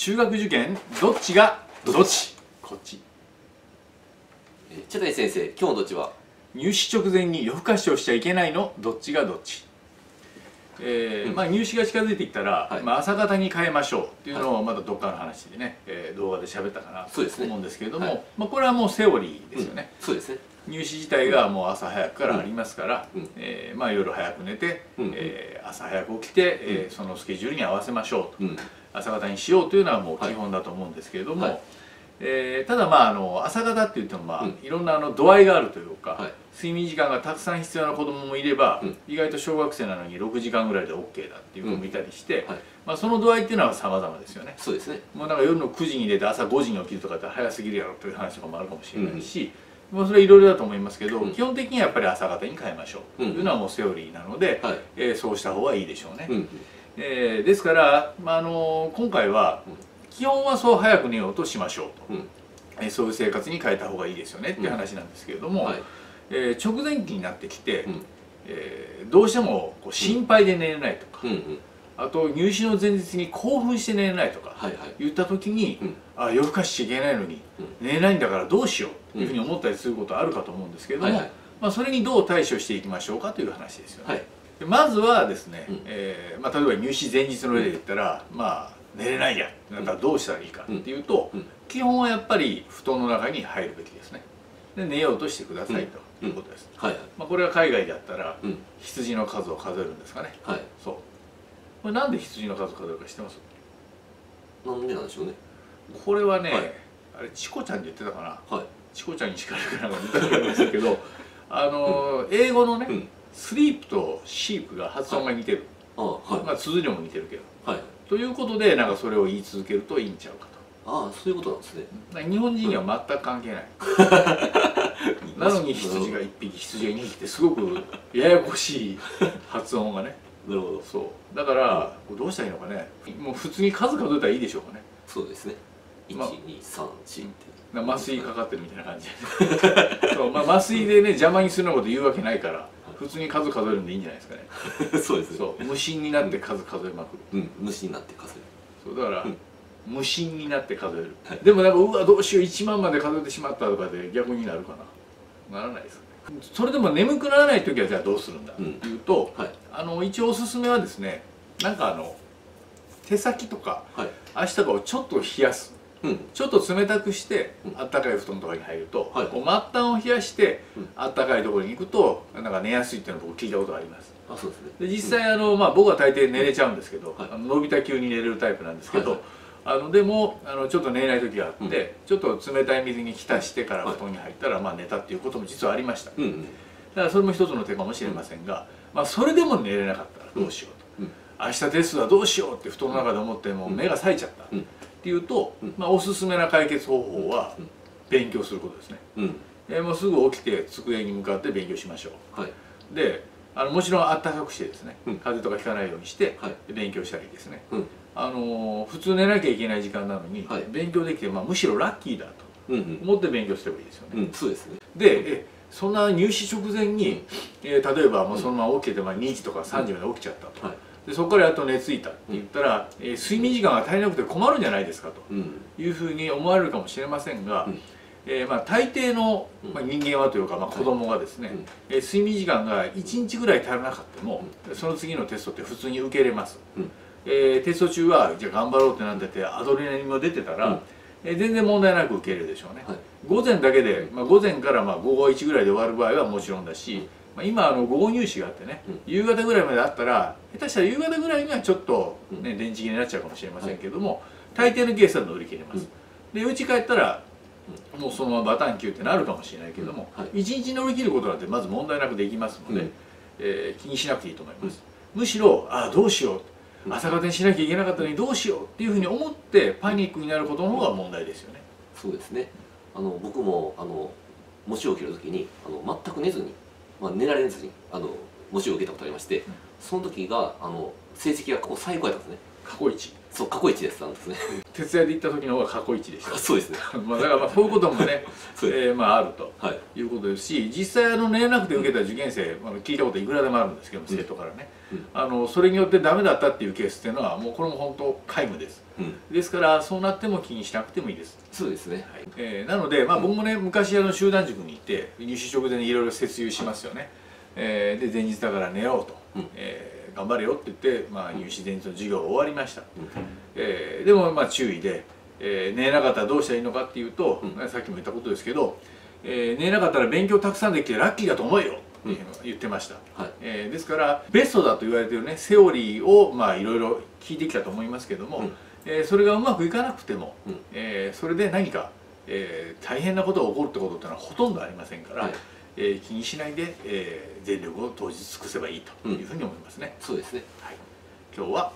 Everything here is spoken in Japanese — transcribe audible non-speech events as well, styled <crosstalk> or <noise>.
中学受験どっちがどっち？こっち。えー茶谷先生今日のどっちは？入試直前に夜更かしをしちゃいけないのどっちがどっち？えーうん。まあ、入試が近づいてきたら、はい。まあ、朝方に変えましょうっていうのをまたどっかの話でね、えー動画で喋ったかなとそうですね。思うんですけれども、はい。まあ、これはもうセオリーですよね、うん。そうですね。入試自体がもう朝早くからありますから、うん。えーまあ、夜早く寝て、うん。えー朝早く起きて、えーそのスケジュールに合わせましょうと。うん朝方にしようというのはもう基本だと思うんですけれども、はい。えーただまああの朝方って言ってもまあ、うん。いろんなあの度合いがあるというか、はい。睡眠時間がたくさん必要な子供もいれば、うん。意外と小学生なのに6時間ぐらいで OK だっていう子もいたりして、はい。まあ、その度合いっていうのは様々ですよね。そうですね。もうなんか夜の9時に出て朝5時に起きるとかって早すぎるやろという話とかもあるかもしれないし、まあ、それはいろいろだと思いますけど、うん。基本的にはやっぱり朝方に変えましょう。というのはもうセオリーなので、はい。えーそうした方がいいでしょうね。うんえーですから、まあ、あの今回はうん基本はそう早く寝ようとしましょうと、うん。えーそういう生活に変えた方がいいですよねっていう話なんですけれども、はい。えー直前期になってきて、うん。えーどうしてもこう心配で寝れないとか、うんうん。あと入試の前日に興奮して寝れないとかはいはい。言った時に、うん。あ夜更かしちゃいけないのに、うん。寝れないんだからどうしようっていうふうに思ったりすることあるかと思うんですけれども、はいはい。まあ、それにどう対処していきましょうかという話ですよね。はい。でまずはですね、うん。えーまあ、例えば入試前日の例で言ったら、まあ寝れないやってなったらどうしたらいいかっていうと、うん。うん基本はやっぱり布団の中に入るべきですね。で寝ようとしてくださいということです、はいはい。まあ、これは海外だったらうん。羊の数を数えるんですかね。はい。そう。これなんで羊の数を数えるか知ってます？なんでなんでしょうね。これはね、はい。あれチコちゃんって言ってたかな？はい。チコちゃんにしかなんか似たと思うんですけどあのー英語のね、うんスリープとシープが発音が似てる、あはい。まあ綴りも似てるけど。はい。ということでなんかそれを言い続けるといいんちゃうかああそういうことなんですね。日本人には全く関係ない、<laughs> なのに羊が1匹羊が2匹ってすごくややこしい発音がね。なるほど。そう。だからどうしたらいいのかね。もう普通に数数えたらいいでしょうかね。そうですね。まあ1234って。な麻酔かかってるみたいな感じ。で <laughs> そう、まあ、麻酔でね邪魔にするようなこと言うわけないから普通に数数えるんでいいんじゃないですかね。<laughs> そうですね。そう。無心になって数数えまくる。うん虫になって数えそうだから、うん。無心になって数える、はい。でもなんかうわどうしよう1万まで数えてしまったとかで逆になるかな。ならないですよね。それでも眠くならない時はじゃあどうするんだっていうと、はい。あの一応おすすめはですねなんかあの手先とかはい。足とかをちょっと冷やす。うんちょっと冷たくしてうん。あったかい布団とかに入ると、はい。こう末端を冷やしてうん。あったかいところに行くとなんか寝やすいっていうのを僕聞いたことがあります。あそうですね。で実際あの、まあ、僕は大抵寝れちゃうんですけど、はい。あの伸びた急に寝れるタイプなんですけど、はいはい。あのでもあのちょっと寝れない時があって、うん。ちょっと冷たい水に浸してからはい布団に入ったら、まあ、寝たっていうことも実はありました。だうんうん。からそれも一つの手かもしれませんが、まあ、それでも寝れなかったらどうしようと、うん。明日テストはどうしようって布団の中で思ってもう目が冴えちゃった、うんっていうと、うん。まあ、おすすめな解決方法はうん。勉強することですね、うん。えーもうすぐ起きて机に向かって勉強しましょう。はい。であのもちろんあったかくしてですね、うん。風邪とかひかないようにして、はい。勉強したらいいですね、うん。あのー普通寝なきゃいけない時間なのに、はい。勉強できて、まあ、むしろラッキーだとうんうん。思って勉強すればいいですよね、うんそうですね。でえそんな入試直前に、えー例えばもうそのまま起きてて、まあ、2時とか3時まで起きちゃったと、はいでそこからやっと寝ついたって言ったら、えー睡眠時間が足りなくて困るんじゃないですかと。うん。いうふうに思われるかもしれませんが、うん。えーまあ、大抵の、うん。まあ、人間はというか、まあ、子供がですね、うん。えー睡眠時間が1日ぐらい足らなかったも、その次のテストって普通に受けれます、うん。えーテスト中はじゃあ頑張ろうってなんててアドレナリンも出てたら、うん。えー全然問題なく受けれるでしょうね、はい。午前だけで、まあ、午前からまあ午後1ぐらいで終わる場合はもちろんだし、まあ、今あの午後入試があってね、うん。夕方ぐらいまであったら下手したら夕方ぐらいにはちょっと、ねう電池切れになっちゃうかもしれませんけども、大抵のケースは乗り切れます、で家帰ったらもうそのままバタンキューってなるかもしれないけども、はい。一日乗り切ることなんてまず問題なくできますので、うん。えー気にしなくていいと思います、むしろああどうしよう。うん。朝方にしなきゃいけなかったのにどうしようっていうふうに思ってパニックになることの方が問題ですよね、そうですね。あの僕もあの模試を受ける時にあの全く寝ずに、まあ、寝られずにあの模試を受けたことありまして、その時があの成績が過去最高やったんですね。過去一そう過去一でしたんですね。<laughs> 徹夜で行った時の方が過去一でした。あそうですね。<laughs> まあだからまあそういうこともね、<laughs> えーまああると。はい。いうことですし実際あの寝れなくて受けた受験生、あの聞いたこといくらでもあるんですけども、うん。生徒からね、うん。あのそれによってダメだったっていうケースっていうのはもうこれも本当皆無です、うん。ですからそうなっても気にしなくてもいいです。そうですね。はい。えーなので、まあ、僕もね昔あの集団塾に行って入試直前にいろいろ節油しますよね、えーで前日だから寝ようと、うん。えー頑張れよって言って、まあ、入試前日の授業が終わりました、うん。えーでもまあ注意で、えー寝れなかったらどうしたらいいのかっていうと、うさっきも言ったことですけど、えー寝れなかったら勉強たくさんできてラッキーだと思えよっていうのを言ってました、はい。えーですからベストだと言われてるねセオリーをまあいろいろ聞いてきたと思いますけども、うん。えーそれがうまくいかなくても、うん。えーそれで何か、えー大変なことが起こるってことってのはほとんどありませんから、はいえー気にしないで、えー全力を投じ尽くせばいいというふうに思いますね、そうですね。はい、今日は